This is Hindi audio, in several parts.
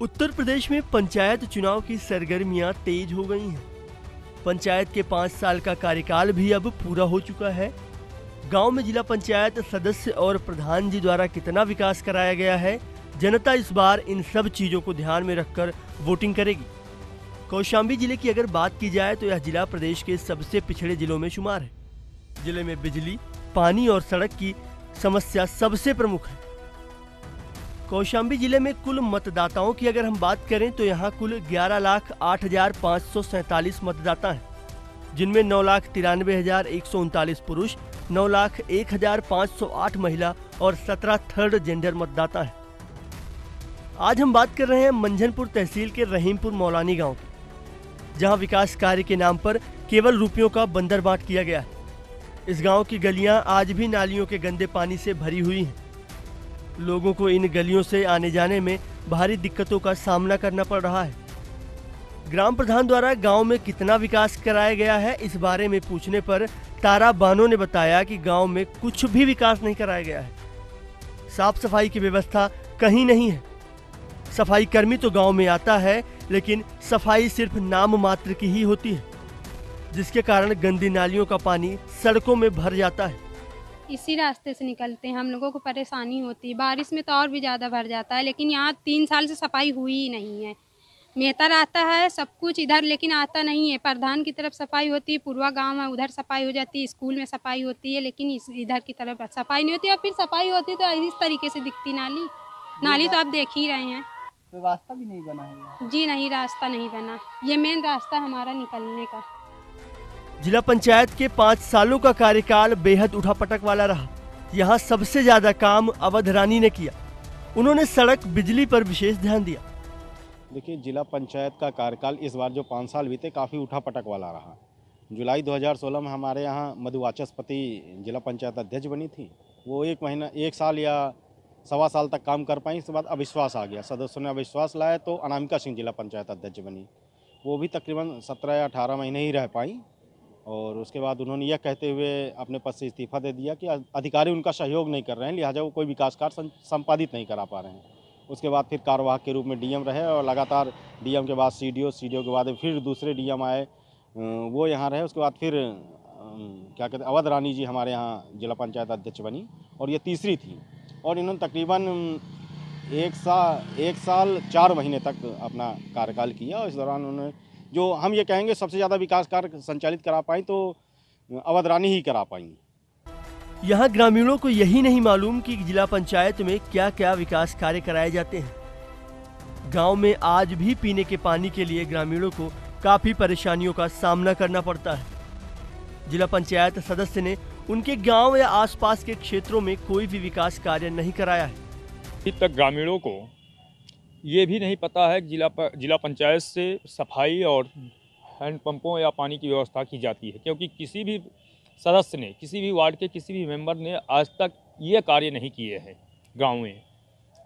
उत्तर प्रदेश में पंचायत चुनाव की सरगर्मियाँ तेज हो गई हैं। पंचायत के पाँच साल का कार्यकाल भी अब पूरा हो चुका है। गाँव में जिला पंचायत सदस्य और प्रधान जी द्वारा कितना विकास कराया गया है, जनता इस बार इन सब चीज़ों को ध्यान में रखकर वोटिंग करेगी। कौशाम्बी ज़िले की अगर बात की जाए तो यह जिला प्रदेश के सबसे पिछड़े जिलों में शुमार है। ज़िले में बिजली, पानी और सड़क की समस्या सबसे प्रमुख है। कौशाम्बी ज़िले में कुल मतदाताओं की अगर हम बात करें तो यहाँ कुल ग्यारह लाख आठ हज़ार पाँच सौ सैतालीस मतदाता हैं, जिनमें नौ लाख तिरानवे हज़ार एक सौ उनतालीस पुरुष, नौ लाख एक हज़ार पाँच सौ आठ महिला और सत्रह थर्ड जेंडर मतदाता हैं। आज हम बात कर रहे हैं मंझनपुर तहसील के रहीमपुर मौलानी गाँव की, जहाँ विकास कार्य के नाम पर केवल रुपयों का बंदर बांट किया गया है। इस गाँव की गलियाँ आज भी नालियों के गंदे पानी से भरी हुई हैं। लोगों को इन गलियों से आने जाने में भारी दिक्कतों का सामना करना पड़ रहा है। ग्राम प्रधान द्वारा गाँव में कितना विकास कराया गया है, इस बारे में पूछने पर तारा बानो ने बताया कि गाँव में कुछ भी विकास नहीं कराया गया है। साफ़ सफ़ाई की व्यवस्था कहीं नहीं है। सफ़ाई कर्मी तो गाँव में आता है, लेकिन सफ़ाई सिर्फ़ नाम मात्र की ही होती है, जिसके कारण गंदी नालियों का पानी सड़कों में भर जाता है। इसी रास्ते से निकलते हैं। हम लोगों को परेशानी होती है। बारिश में तो और भी ज़्यादा भर जाता है लेकिन यहाँ तीन साल से सफ़ाई हुई ही नहीं है। मेहतर आता है सब कुछ इधर लेकिन आता नहीं है। प्रधान की तरफ़ सफ़ाई होती है पूर्वा गाँव है उधर सफ़ाई हो जाती है स्कूल में सफ़ाई होती है लेकिन इस इधर की तरफ़ सफ़ाई नहीं होती और फिर सफ़ाई होती तो इस तरीके से दिखती नाली। नाली तो आप देख ही रहे हैं। तो रास्ता भी नहीं बना है? जी नहीं रास्ता नहीं बना। ये मेन रास्ता हमारा निकलने का। जिला पंचायत के पाँच सालों का कार्यकाल बेहद उठापटक वाला रहा। यहाँ सबसे ज़्यादा काम अवध रानी ने किया। उन्होंने सड़क, बिजली पर विशेष ध्यान दिया। देखिए, जिला पंचायत का कार्यकाल इस बार जो पाँच साल बीते काफ़ी उठापटक वाला रहा। जुलाई 2016 में हमारे यहाँ मधुवाचस्पति जिला पंचायत अध्यक्ष बनी थी। वो एक महीना, एक साल या सवा साल तक काम कर पाई, इसके बाद अविश्वास आ गया। सदस्यों ने अविश्वास लाया तो अनामिका सिंह जिला पंचायत अध्यक्ष बनी। वो भी तकरीबन सत्रह या अठारह महीने ही रह पाई। और उसके बाद उन्होंने यह कहते हुए अपने पद से इस्तीफा दे दिया कि अधिकारी उनका सहयोग नहीं कर रहे हैं, लिहाजा वो कोई विकास कार्य संपादित नहीं करा पा रहे हैं। उसके बाद फिर कार्यवाहक के रूप में डीएम रहे और लगातार डीएम के बाद सीडीओ सीडीओ के बाद फिर दूसरे डीएम आए वो यहाँ रहे। उसके बाद फिर क्या कहते अवध रानी जी हमारे यहाँ जिला पंचायत अध्यक्ष बनी और ये तीसरी थी। और इन्होंने तकरीबन एक साल एक साल चार महीने तक अपना कार्यकाल किया और इस दौरान उन्होंने जो हम ये कहेंगे सबसे ज़्यादा विकास कार्य संचालित करा पाई तो अवध रानी ही करा पाई यहाँ ग्रामीणों को यही नहीं मालूम कि जिला पंचायत में क्या क्या विकास कार्य कराए जाते हैं। गाँव में आज भी पीने के पानी के लिए ग्रामीणों को काफ़ी परेशानियों का सामना करना पड़ता है। जिला पंचायत सदस्य ने उनके गाँव या आसपास के क्षेत्रों में कोई भी विकास कार्य नहीं कराया है। अभी तक ग्रामीणों को ये भी नहीं पता है जिला जिला पंचायत से सफ़ाई और हैंडपम्पों या पानी की व्यवस्था की जाती है, क्योंकि किसी भी सदस्य ने, किसी भी वार्ड के किसी भी मेंबर ने आज तक ये कार्य नहीं किए हैं गाँव में,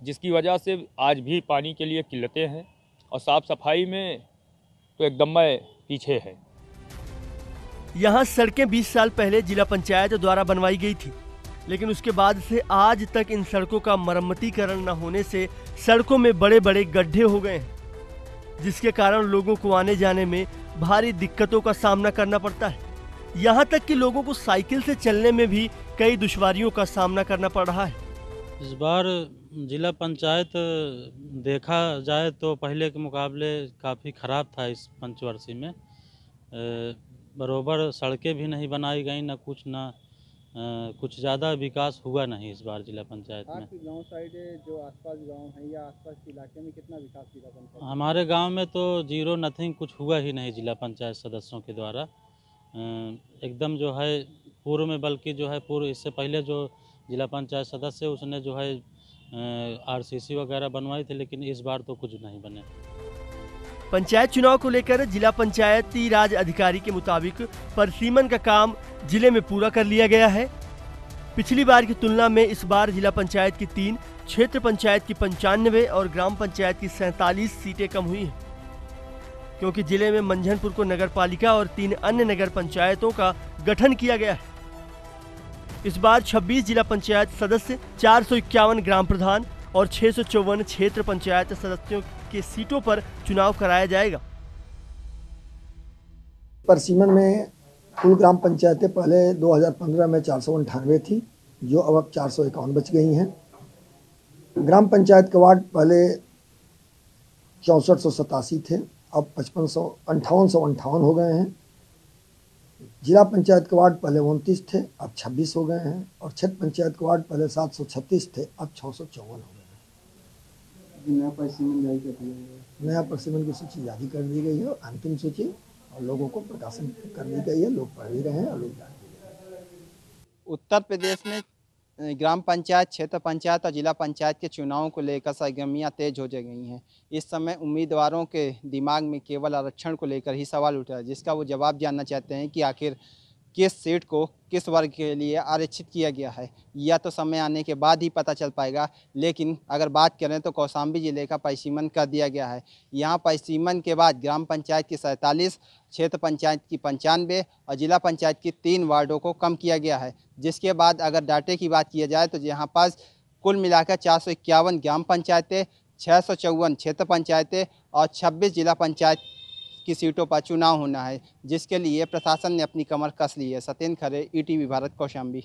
जिसकी वजह से आज भी पानी के लिए किल्लतें हैं और साफ़ सफ़ाई में तो एकदम पीछे है। यहाँ सड़कें 20 साल पहले जिला पंचायत द्वारा बनवाई गई थी। लेकिन उसके बाद से आज तक इन सड़कों का मरम्मतीकरण न होने से सड़कों में बड़े बड़े गड्ढे हो गए हैं, जिसके कारण लोगों को आने जाने में भारी दिक्कतों का सामना करना पड़ता है। यहाँ तक कि लोगों को साइकिल से चलने में भी कई दुश्वारियों का सामना करना पड़ रहा है। इस बार जिला पंचायत देखा जाए तो पहले के मुकाबले काफ़ी ख़राब था इस पंचवर्षी में। बरोबर सड़कें भी नहीं बनाई गई, ना कुछ, ना कुछ ज़्यादा विकास हुआ नहीं इस बार जिला पंचायत में। गाँव साइड जो आसपास गाँव है या आसपास के इलाके में कितना विकास जिला पंचायत हमारे गाँव में तो ज़ीरो नथिंग कुछ हुआ ही नहीं जिला पंचायत सदस्यों के द्वारा। एकदम जो है पूर्व में बल्कि जो है पूर्व इससे पहले जो जिला पंचायत सदस्य उसने जो है आरसीसी वगैरह बनवाई थी लेकिन इस बार तो कुछ नहीं बने। पंचायत चुनाव को लेकर जिला पंचायती राज अधिकारी के मुताबिक परसीमन का काम ज़िले में पूरा कर लिया गया है। पिछली बार की तुलना में इस बार जिला पंचायत की तीन, क्षेत्र पंचायत की पंचानवे और ग्राम पंचायत की सैतालीस सीटें कम हुई हैं। क्योंकि ज़िले में मंझनपुर को नगर पालिका और तीन अन्य नगर पंचायतों का गठन किया गया है। इस बार 26 जिला पंचायत सदस्य, चार सौ इक्यावन ग्राम प्रधान और छह सौ चौवन क्षेत्र पंचायत सदस्यों के सीटों पर चुनाव कराया जाएगा। परसीमन में कुल ग्राम पंचायतें पहले 2015 में चार थी, जो अब अब चार सौ इक्यावन बच गई हैं। ग्राम पंचायत के वार्ड पहले चौंसठ सौ सतासी थे, अब पचपन सौ अंठावन सौ अंठावन हो गए हैं। जिला पंचायत के वार्ड पहले उनतीस थे, अब छब्बीस हो गए हैं। और क्षेत्र पंचायत के वार्ड पहले सात सौ छत्तीस थे, अब छः सौ चौवन हो गए नया परिसीमन जारी कर दिया गया नया प्रसिमन की सूची जारी कर दी गई है और अंतिम सूची और लोगों को प्रकाशन कर दी गई है लोग पढ़ भी रहे हैं और लोग जान भी रहे हैं। उत्तर प्रदेश में ग्राम पंचायत क्षेत्र पंचायत और जिला पंचायत के चुनावों को लेकर सरगर्मियाँ तेज हो जा गई हैं। इस समय उम्मीदवारों के दिमाग में केवल आरक्षण को लेकर ही सवाल उठ रहा है जिसका वो जवाब जानना चाहते हैं कि आखिर किस सीट को किस वर्ग के लिए आरक्षित किया गया है? यह तो समय आने के बाद ही पता चल पाएगा, लेकिन अगर बात करें तो कौशाम्बी ज़िले का परिसीमन कर दिया गया है। यहाँ परिसीमन के बाद ग्राम पंचायत की सैंतालीस, क्षेत्र पंचायत की पंचानवे और जिला पंचायत की तीन वार्डों को कम किया गया है। जिसके बाद अगर डाटे की बात किया जाए तो यहाँ पास कुल मिलाकर चार सौ इक्यावन ग्राम पंचायतें छः सौ चौवन क्षेत्र पंचायतें और छब्बीस जिला पंचायत की सीटों पर चुनाव होना है, जिसके लिए प्रशासन ने अपनी कमर कस ली है। सत्येंद्र खरे ईटीवी भारत, कौशाम्बी।